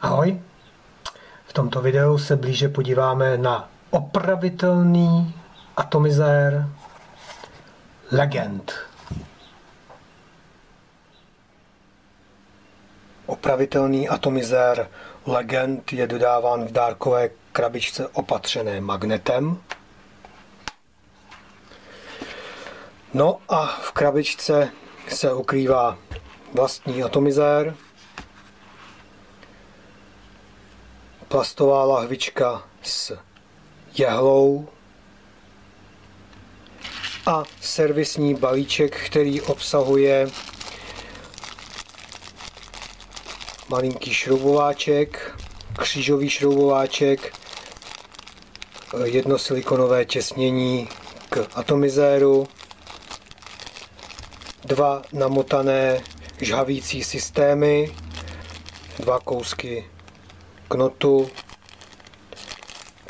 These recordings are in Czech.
Ahoj! V tomto videu se blíže podíváme na opravitelný atomizér Legend. Opravitelný atomizér Legend je dodáván v dárkové krabičce opatřené magnetem. No a v krabičce se ukrývá vlastní atomizér, plastová lahvička s jehlou a servisní balíček, který obsahuje malinký šroubováček, křížový šroubováček, jedno silikonové těsnění k atomizéru, dva namotané žhavící systémy, dva kousky knotu,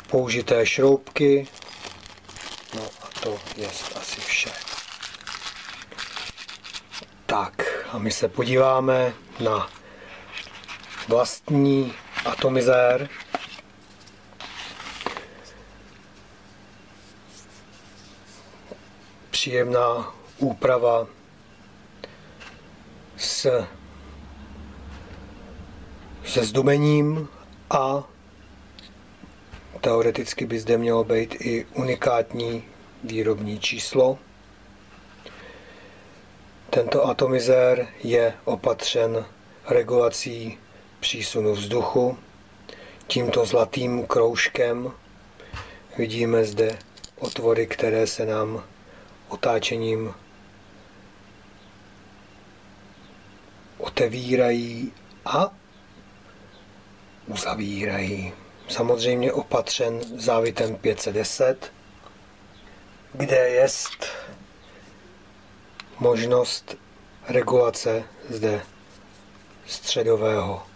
použité šroubky, no a to je asi vše. Tak a my se podíváme na vlastní atomizér. Příjemná úprava s se zdumením a teoreticky by zde mělo být i unikátní výrobní číslo. Tento atomizér je opatřen regulací přísunu vzduchu. Tímto zlatým kroužkem vidíme zde otvory, které se nám otáčením otevírají a uzavírají. Samozřejmě opatřen závitem 510, kde je možnost regulace zde středového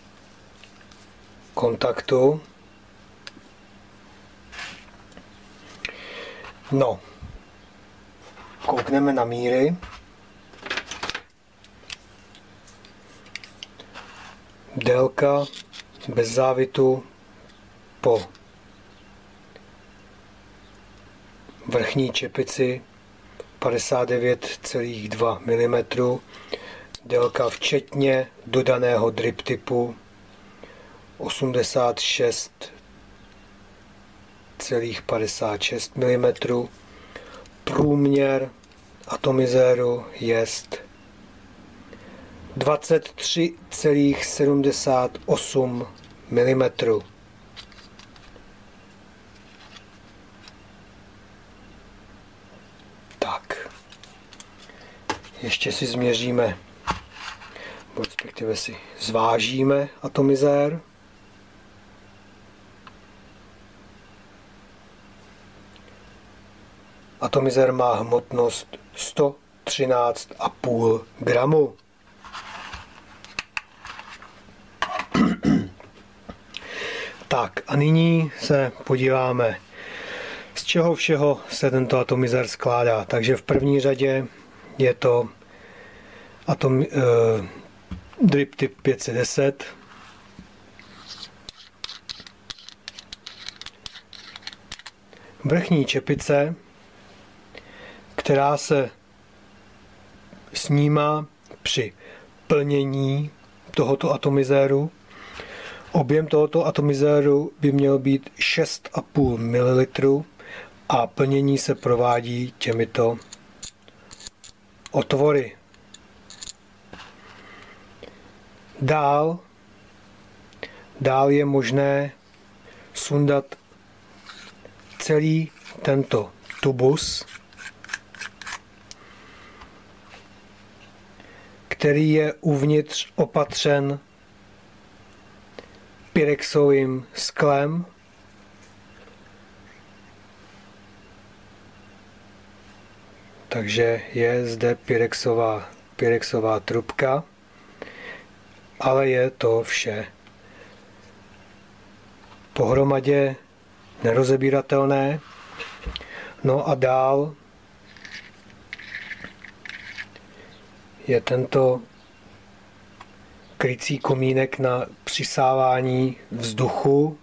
kontaktu. No, koukneme na míry. Délka bez závitu po vrchní čepici 59,2 mm, délka včetně dodaného drip typu 86,56 mm, průměr atomizéru jest 23,78 mm. Tak. Ještě si změříme, respektive si zvážíme atomizér. Atomizér má hmotnost 113,5 gramu. Tak a nyní se podíváme, z čeho všeho se tento atomizer skládá. Takže v první řadě je to atom, uh, drip typ 510, vrchní čepice, která se snímá při plnění tohoto atomizéru Objem tohoto atomizéru by měl být 6,5 ml a plnění se provádí těmito otvory. Dál, dál je možné sundat celý tento tubus, který je uvnitř opatřen pyrexovým sklem. Takže je zde pyrexová, pyrexová trubka, ale je to vše pohromadě nerozebíratelné. No a dál je tento krycí komínek na přisávání vzduchu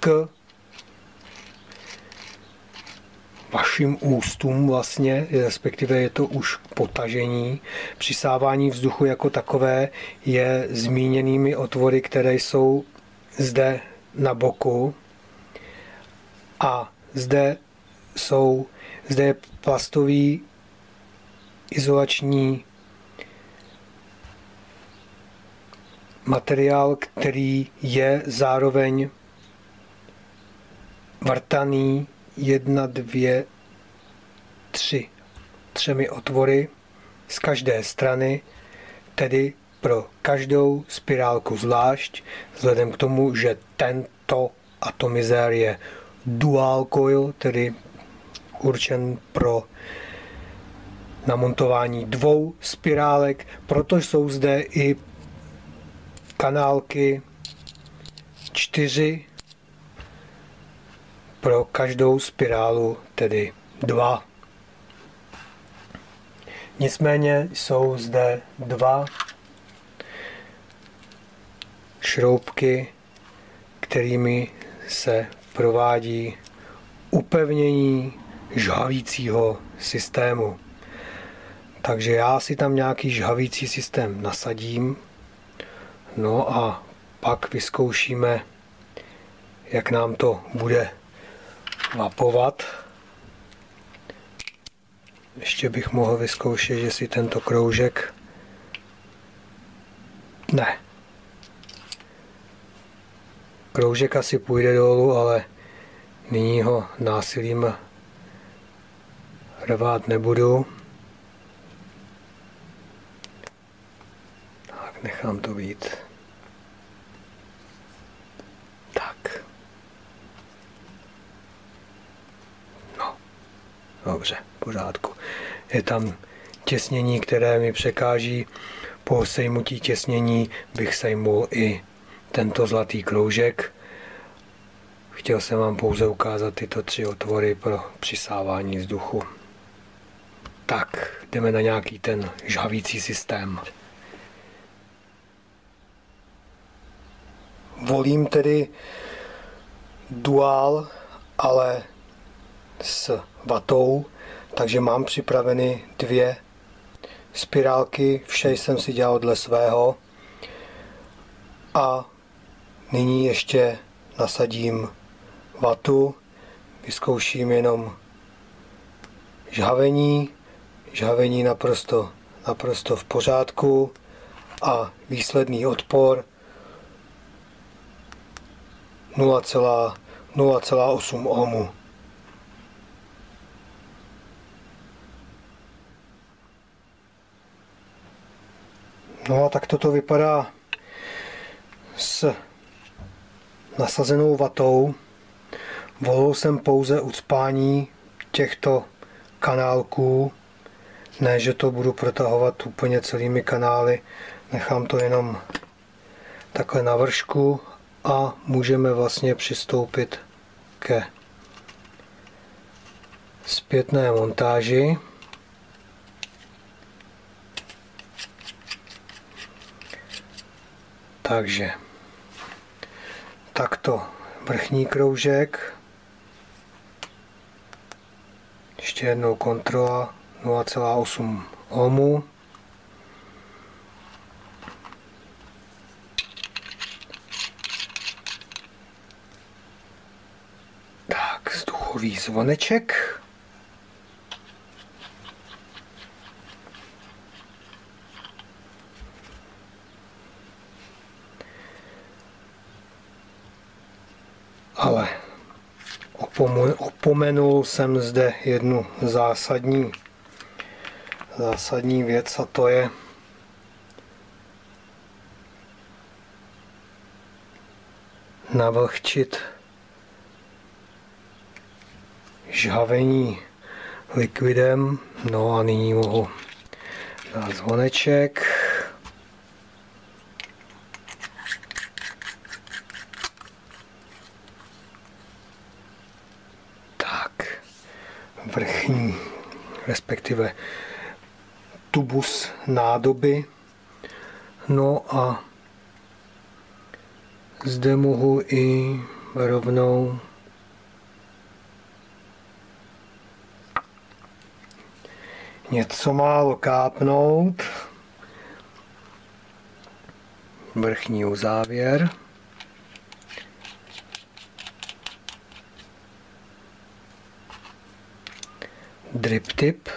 k vašim ústům vlastně, respektive je to už potažení. Přisávání vzduchu jako takové je zmíněnými otvory, které jsou zde na boku a zde jsou, zde je plastový izolační materiál, který je zároveň vrtaný jedna, dvě, tři, třemi otvory z každé strany, tedy pro každou spirálku zvlášť, vzhledem k tomu, že tento atomizér je dual coil, tedy určen pro namontování dvou spirálek, proto jsou zde i kanálky čtyři pro každou spirálu, tedy dva. Nicméně jsou zde dva šroubky, kterými se provádí upevnění žhavícího systému. Takže já si tam nějaký žhavící systém nasadím, no a pak vyzkoušíme, jak nám to bude mapovat. Ještě bych mohl vyzkoušet, že si tento kroužek ne. Kroužek asi půjde dolů, ale nyní ho násilím rvát nebudu. Nechám to být. Dobře, pořádku. Je tam těsnění, které mi překáží. Po sejmutí těsnění bych sejmul i tento zlatý kroužek. Chtěl jsem vám pouze ukázat tyto tři otvory pro přisávání vzduchu. Tak, jdeme na nějaký ten žhavící systém. Volím tedy dual, ale s vatou, takže mám připraveny dvě spirálky, vše jsem si dělal dle svého. A nyní ještě nasadím vatu, vyzkouším jenom žhavení, žhavení naprosto, naprosto v pořádku a výsledný odpor 0,8 ohmu. No a tak toto vypadá s nasazenou vatou. Volil jsem pouze ucpání těchto kanálků, ne, že to budu protahovat úplně celými kanály, nechám to jenom takhle na vršku a můžeme vlastně přistoupit ke zpětné montáži. Takže takto vrchní kroužek, ještě jednou kontrola 0,8 ohmu. Tak, vzduchový zvoneček. Ale opomenul jsem zde jednu zásadní, zásadní věc a to je navlhčit žhavení likvidem. No a nyní mohu dát zvoneček. vrchní, respektive tubus nádoby. No a zde mohu i rovnou něco málo kápnout. Vrchní uzávěr. Drip tip.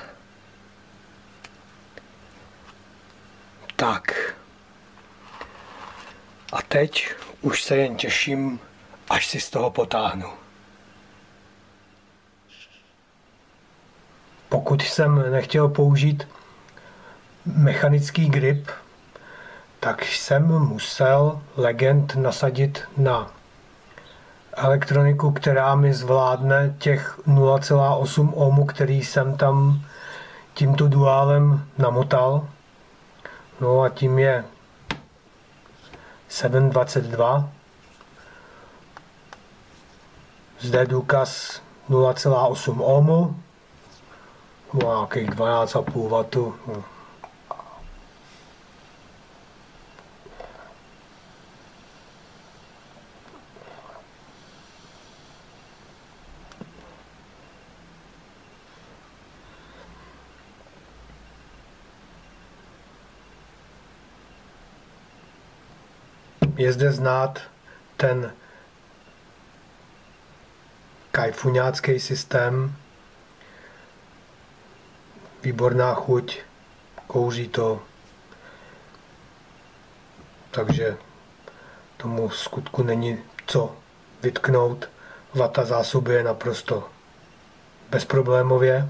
Tak. A teď už se jen těším, až si z toho potáhnu. Pokud jsem nechtěl použít mechanický grip, tak jsem musel legend nasadit na elektroniku, která mi zvládne těch 0,8 ohmu, který jsem tam tímto duálem namotal. No a tím je 722. Zde důkaz 0,8 ohmu, nějakých 12,5 W. No. je zde znát ten kajfuňácký systém, výborná chuť, kouří to, takže tomu skutku není co vytknout. Vata zásoby je naprosto bezproblémově.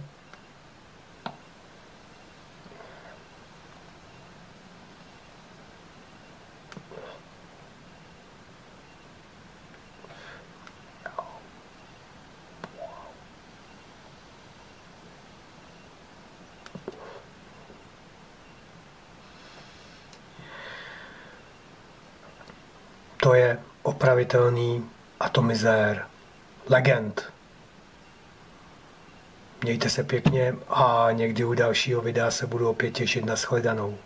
Je opravitelný atomizér. Legend. Mějte se pěkně a někdy u dalšího videa se budu opět těšit na shledanou.